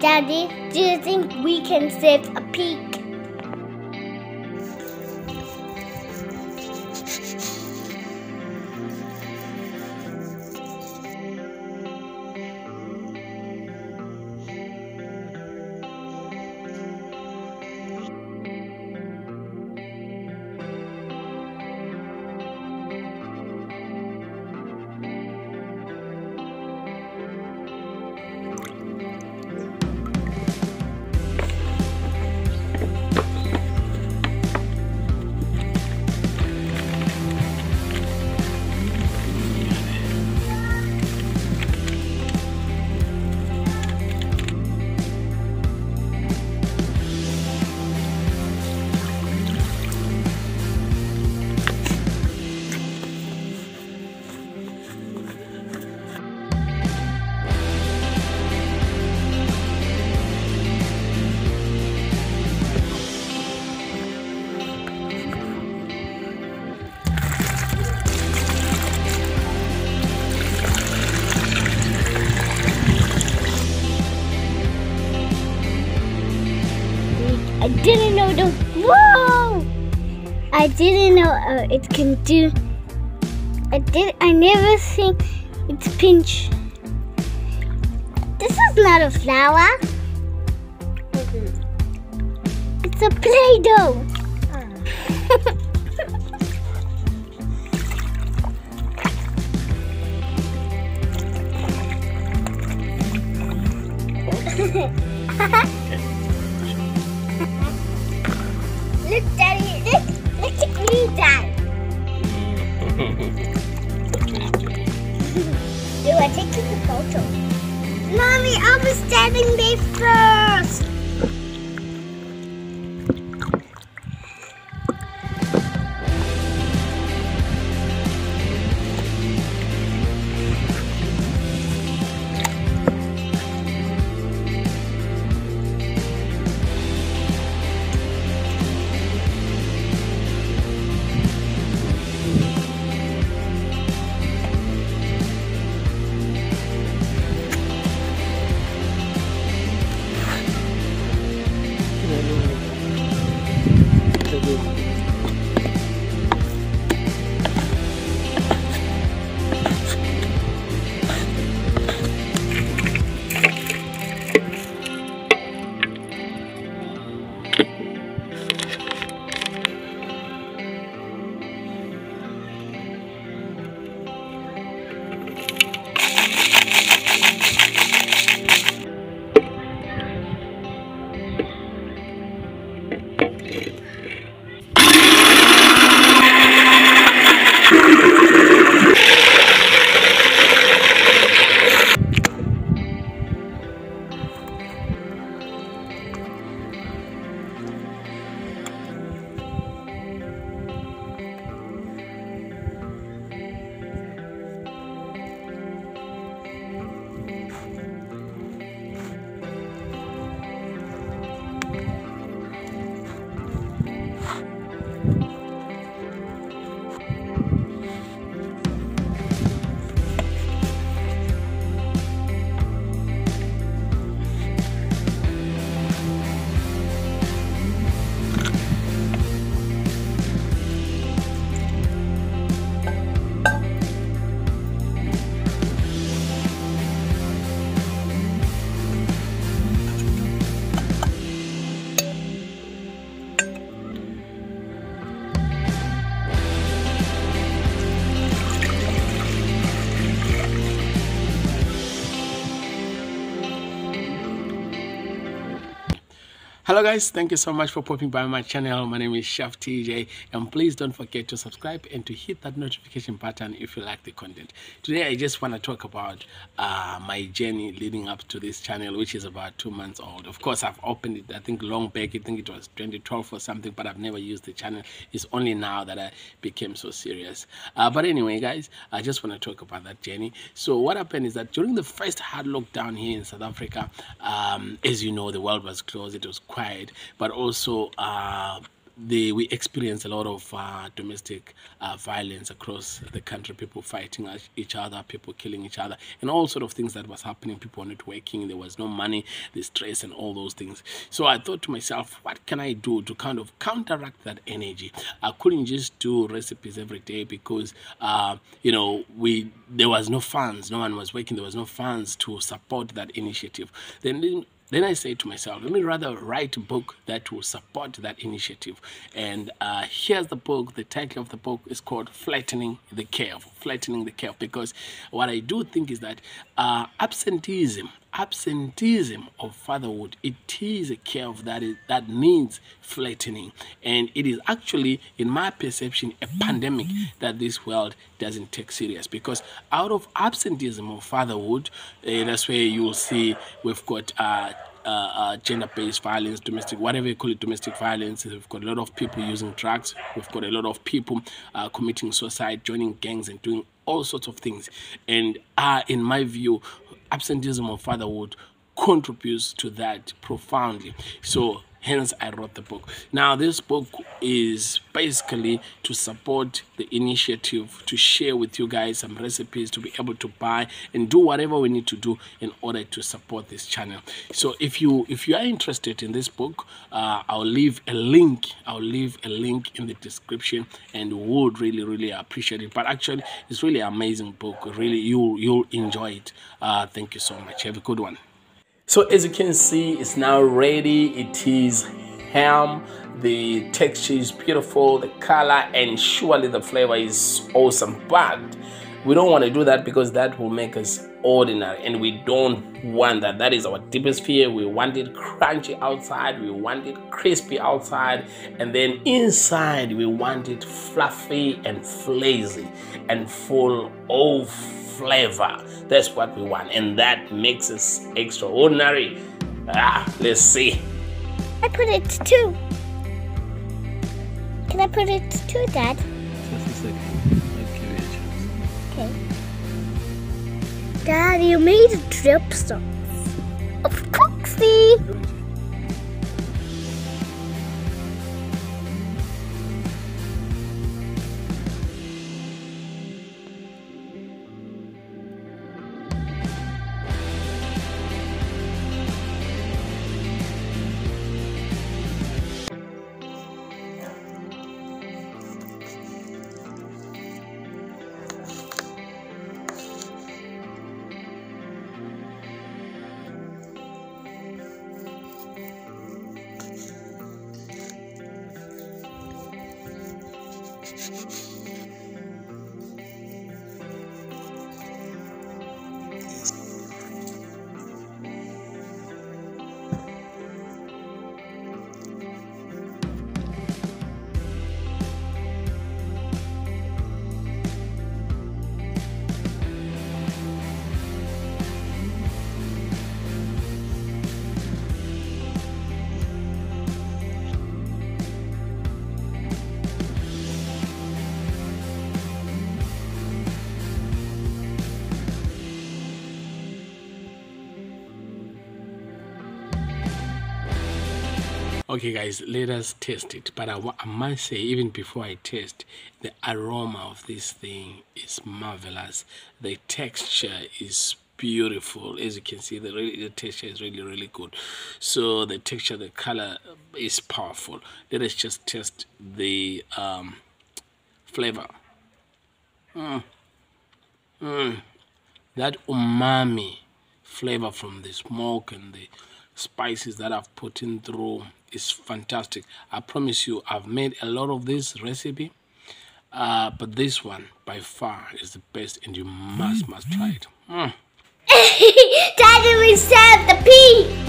Daddy, do you think we can save a pig? Didn't know the whoa! I didn't know uh, it can do. I did. I never think it's pinch. This is not a flower. It's a Play-Doh. Look, at me, Dad. Do I take you the photo? Mommy, I was standing there first. Hello guys. Thank you so much for popping by my channel. My name is chef tj and please don't forget to subscribe and to hit that notification button if you like the content. Today i just want to talk about uh, my journey leading up to this channel which is about two months old. Of course i've opened it i think long back. I think it was 2012 or something but i've never used the channel. It's only now that i became so serious. Uh, but anyway guys i just want to talk about that journey. So what happened is that during the first hard lockdown here in south africa um, as you know the world was closed. It was quiet but also uh, we experience a lot of uh, domestic uh, violence across the country people fighting each other people killing each other and all sort of things that was happening people were not working there was no money the stress and all those things. So i thought to myself what can i do to kind of counteract that energy? I couldn't just do recipes every day because uh, you know we there was no funds no one was working there was no funds to support that initiative. Then then I say to myself, let me rather write a book that will support that initiative. And uh, here's the book. The title of the book is called Flattening the Curve. Flattening the Curve. Because what I do think is that uh, absenteeism absenteeism of fatherhood it is a curve that is that needs flattening and it is actually in my perception a pandemic that this world doesn't take serious because out of absenteeism of fatherhood uh, that's where you'll see we've got uh, uh, uh, gender-based violence, domestic, whatever you call it, domestic violence. We've got a lot of people using drugs. We've got a lot of people uh, committing suicide, joining gangs, and doing all sorts of things. And uh, in my view, absenteeism of fatherhood contributes to that profoundly. So hence I wrote the book. Now this book is basically to support the initiative to share with you guys some recipes to be able to buy and do whatever we need to do in order to support this channel. So if you if you are interested in this book, uh, I'll leave a link. I'll leave a link in the description and would really really appreciate it. But actually it's really amazing book. Really you you'll enjoy it. Uh, thank you so much. Have a good one. So as you can see, it's now ready. It is ham. The texture is beautiful, the color, and surely the flavor is awesome. But we don't want to do that because that will make us ordinary and we don't want that that is our deepest fear we want it crunchy outside we want it crispy outside and then inside we want it fluffy and flazy and full of flavor. That's what we want, and that makes us extraordinary. Ah, let's see. I put it two. Can I put it two, Dad? Just a second. Okay. Dad, you made drip sauce. Of course, Okay guys let us test it. But I, I must say even before I taste the aroma of this thing is marvelous. The texture is beautiful. As you can see the, the texture is really really good. So the texture the color is powerful. Let us just test the um, flavor. Mm. Mm. that umami flavor from the smoke and the spices that I've put in through is fantastic. I promise you, I've made a lot of this recipe, uh, but this one by far is the best, and you must, must try it. Mm. Daddy, we serve the pea.